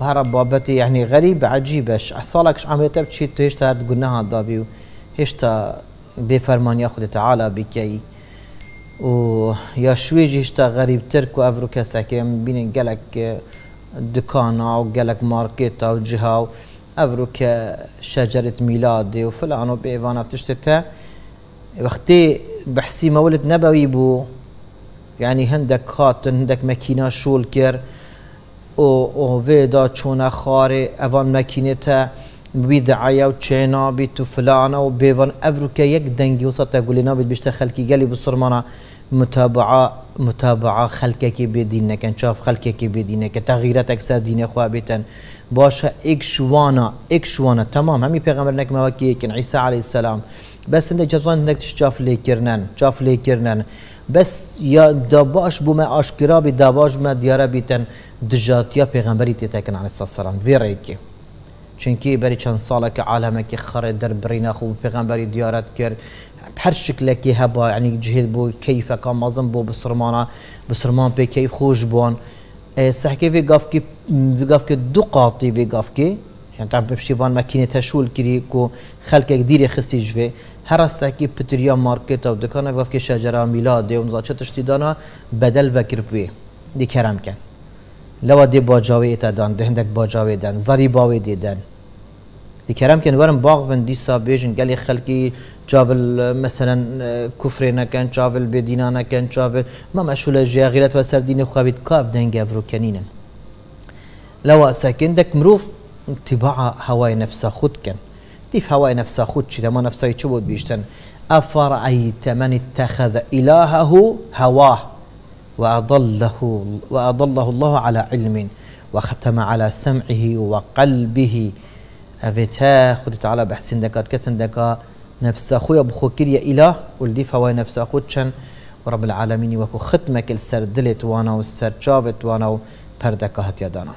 وهر بابتي يعني غريب عجيبش صالك عملته بتشي هشتا قلناها دابي هشتا بفرمان ياخذ تعالى بكي. و يا شوي هشتا غريب ترك وافرو كساكي بين قالك دكانا وقالك ماركتا وجهة افرو كشجرة ميلاد وفلان وبيفانا بتشتتا وقتي بحسي مولد نبوي بو. يعني هندك خاطن هندك ماكينة شول كير أو أو ویدا چون خاره اوان مکینه تا بی دعایا و چینا بی تو فلانا و بیوان افرو که یک دنگی و سطح گلینا بید بیشتر خلکی گلی بسرمانا متابعه متابعه خلقه کی بدین نکن چاف خلقه کی بدین نکن تغییرات اکثر دین خواه بیتن. باشه ایک شوانا ایک شوانا. تمام همی پیغمبر نک مواکی بس انده جزوان هندک تشاف لیکرنن چاف لیکرنن. بس یا داباش بوم آشکرا بی داباش ما دیاره بیتن. دجاتیا پیغمبری تیتکن علیه السلام ویره کی؟ چونکی بری چند ساله که عالمه که در برینا خوب پیغمبری دیارت کرد. هر شکلکی هبا یعنی جهد بو کیف کام مازم بو بسرمانا. بسرمان پی کیف خوش بون. في قافكي في قافكي دو قاطي في يعني یعنی یان تا پشتیوان ماکینە تەشول گیری و خەلکێک دیری خستیژێ هەراستاکی پتریا مارکێت و دکانە وەفکی شەجرا میلا دێ چ تشتیدانا بەدەل بەکردێ دیکەرمکەن لەوە دێ باجاوێ تادان دەهندێک باجاوێ دەن ون باوێ دێدەن دیکەرمکەن وەرم جاول مثلا کفر گەلی جاول چاول مثلەن کوفرێ نەکەن چاول بێدینانەکەن چاول مەمەشولە و سر دین خوابید کاف دەنگە کنین. لەوە سەکندێک مروف انطباع هواي نفسه خود ديف هواي نفسه خود شي ما نفسه يشبود بيشتن أفرأيت من اتخذ إلهه هواه وأضله وأضله الله على علم وختم على سمعه وقلبه أفتا خد تعالى بحسن دكات كتن دكا نفس أخويا بخوكير يا إله؟ ولدي فواي نفس أخو تشن ورب العالمين وكو ختمك السر دلت وأنا والسر جابت وأنا وبردك هت يدانا